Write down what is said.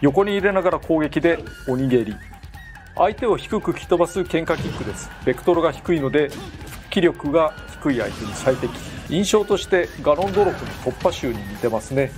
横に入れながら攻撃でおにげり。相手を低く吹き飛ばす喧嘩キックです。ベクトルが低いので復帰力が低い相手に最適。印象としてガロンドロップの突破集に似てますね。